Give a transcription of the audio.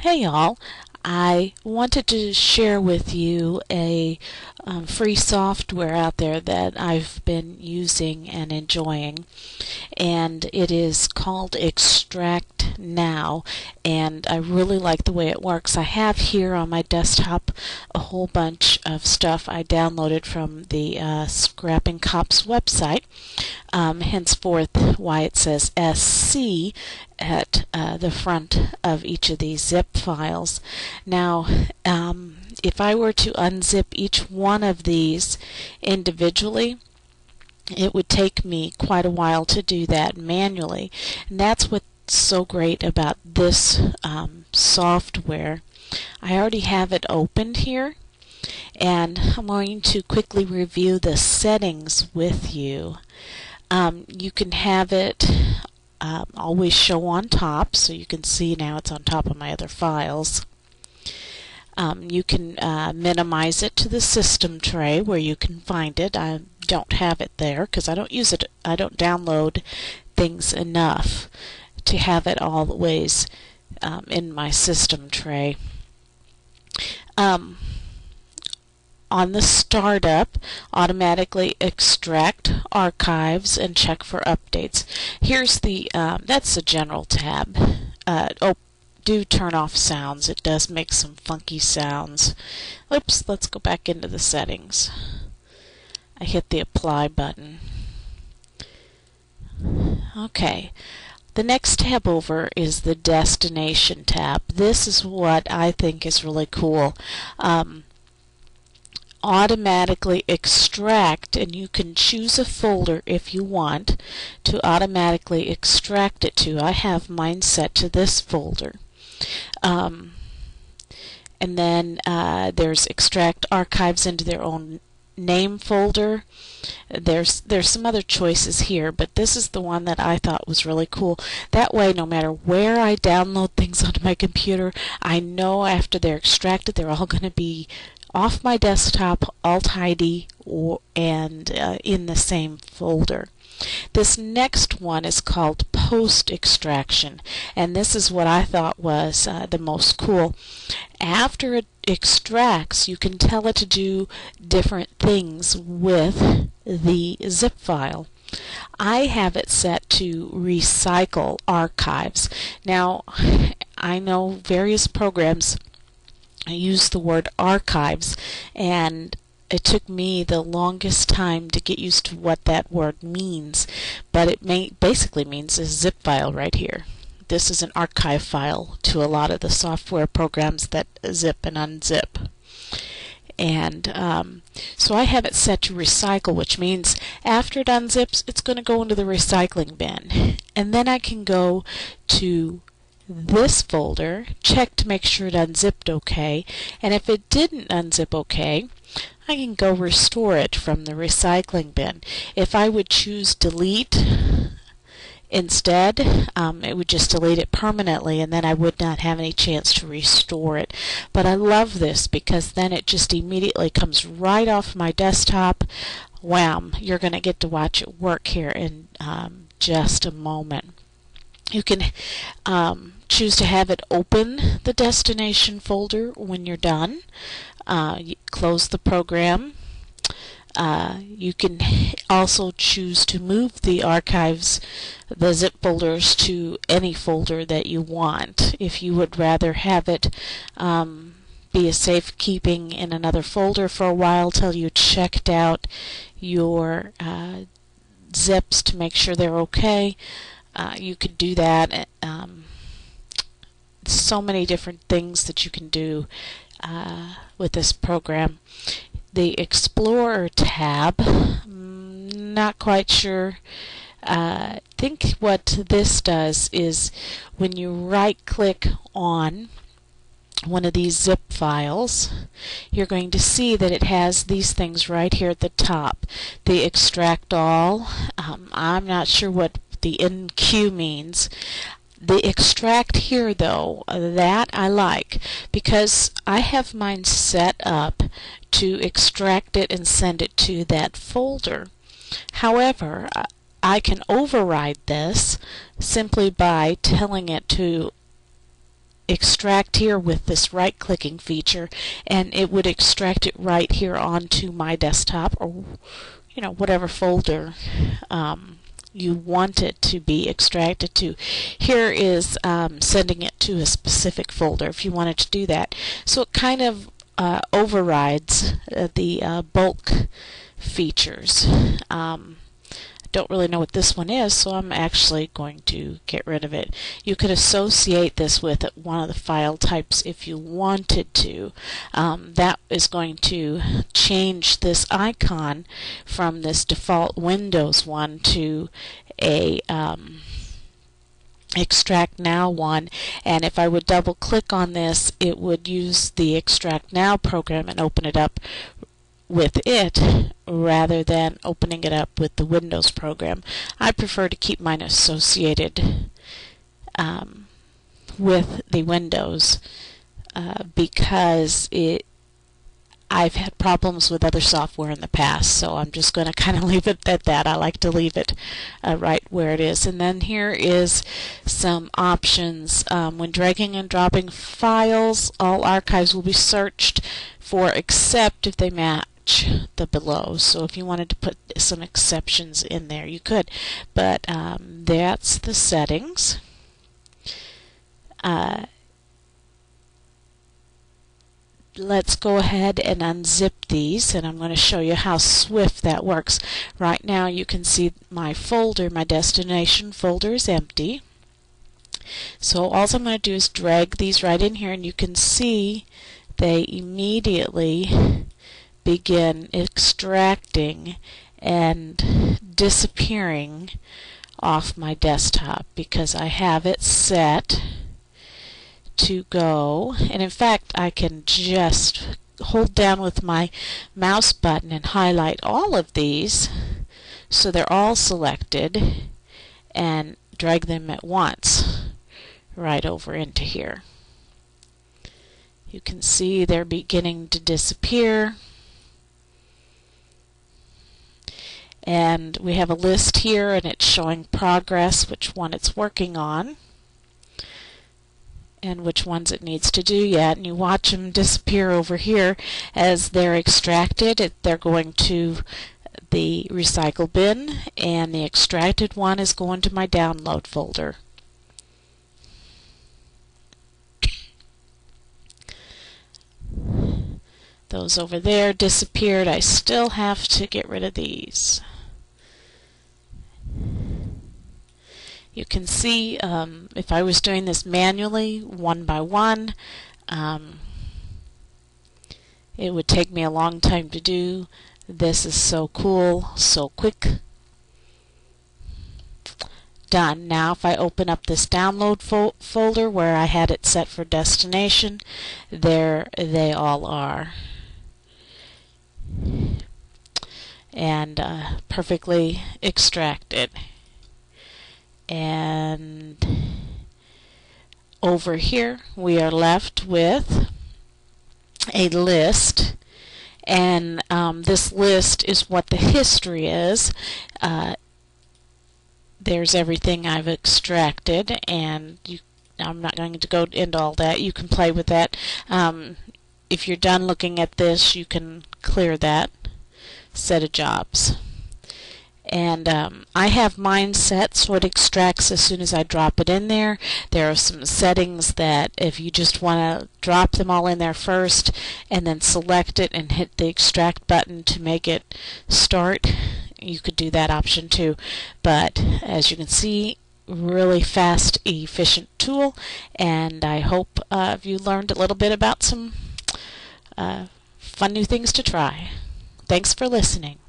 Hey y'all, I wanted to share with you a um, free software out there that I've been using and enjoying and it is called Extract Now and I really like the way it works. I have here on my desktop a whole bunch of stuff I downloaded from the uh, Scrapping Cops website um, henceforth why it says SC at uh, the front of each of these zip files. Now, um, if I were to unzip each one of these individually, it would take me quite a while to do that manually. And that's what's so great about this um, software. I already have it opened here and I'm going to quickly review the settings with you. Um, you can have it um, always show on top, so you can see now it's on top of my other files. Um, you can uh, minimize it to the system tray where you can find it. I don't have it there because I don't use it. I don't download things enough to have it always um, in my system tray. Um, on the startup, automatically extract archives and check for updates. Here's the, um, that's the general tab. Uh, oh, do turn off sounds. It does make some funky sounds. Oops, let's go back into the settings. I hit the apply button. Okay. The next tab over is the destination tab. This is what I think is really cool. Um, automatically extract and you can choose a folder if you want to automatically extract it to. I have mine set to this folder. Um, and then uh, there's extract archives into their own name folder. There's there's some other choices here, but this is the one that I thought was really cool. That way, no matter where I download things onto my computer, I know after they're extracted, they're all going to be off my desktop, all tidy, or, and uh, in the same folder. This next one is called post extraction, and this is what I thought was uh, the most cool. After it extracts, you can tell it to do different things with the zip file. I have it set to recycle archives. Now, I know various programs I used the word archives and it took me the longest time to get used to what that word means, but it may, basically means a zip file right here. This is an archive file to a lot of the software programs that zip and unzip. And um, so I have it set to recycle, which means after it unzips, it's going to go into the recycling bin. And then I can go to this folder, check to make sure it unzipped okay, and if it didn't unzip okay, I can go restore it from the recycling bin. If I would choose delete instead, um, it would just delete it permanently and then I would not have any chance to restore it. But I love this because then it just immediately comes right off my desktop. Wham! You're going to get to watch it work here in um, just a moment. You can um, choose to have it open the destination folder when you're done. Uh, you close the program. Uh, you can also choose to move the archives, the zip folders, to any folder that you want. If you would rather have it um, be a safekeeping in another folder for a while till you checked out your uh, zips to make sure they're okay, uh, you could do that. Um, so many different things that you can do uh, with this program. The Explorer tab, mm, not quite sure. Uh, I think what this does is when you right click on one of these zip files, you're going to see that it has these things right here at the top. The extract all. Um, I'm not sure what the NQ means. The extract here though, that I like because I have mine set up to extract it and send it to that folder. However, I can override this simply by telling it to extract here with this right clicking feature and it would extract it right here onto my desktop or you know whatever folder um, you want it to be extracted to. Here is um, sending it to a specific folder if you wanted to do that. So it kind of uh, overrides uh, the uh, bulk features. Um, don't really know what this one is, so I'm actually going to get rid of it. You could associate this with one of the file types if you wanted to. Um, that is going to change this icon from this default Windows one to a um, extract now one and if I would double click on this it would use the extract now program and open it up with it rather than opening it up with the Windows program. I prefer to keep mine associated um, with the Windows uh, because it I've had problems with other software in the past, so I'm just going to kind of leave it at that. I like to leave it uh, right where it is. And then here is some options. Um, when dragging and dropping files, all archives will be searched for except if they match the below. So if you wanted to put some exceptions in there, you could. But um, that's the settings. Uh, let's go ahead and unzip these and I'm going to show you how swift that works. Right now you can see my folder, my destination folder is empty. So all I'm going to do is drag these right in here and you can see they immediately begin extracting and disappearing off my desktop because I have it set to go and in fact I can just hold down with my mouse button and highlight all of these so they're all selected and drag them at once right over into here. You can see they're beginning to disappear and we have a list here and it's showing progress which one it's working on and which ones it needs to do yet. And you watch them disappear over here as they're extracted. They're going to the recycle bin and the extracted one is going to my download folder. Those over there disappeared. I still have to get rid of these You can see um, if I was doing this manually, one by one, um, it would take me a long time to do. This is so cool, so quick. Done. Now if I open up this download fo folder where I had it set for destination, there they all are. And uh, perfectly extracted and over here we are left with a list. And um, this list is what the history is. Uh, there's everything I've extracted and you, I'm not going to go into all that. You can play with that. Um, if you're done looking at this you can clear that set of jobs and um, I have mine set so it extracts as soon as I drop it in there. There are some settings that if you just want to drop them all in there first and then select it and hit the extract button to make it start, you could do that option too. But as you can see, really fast, efficient tool, and I hope uh, you learned a little bit about some uh, fun new things to try. Thanks for listening.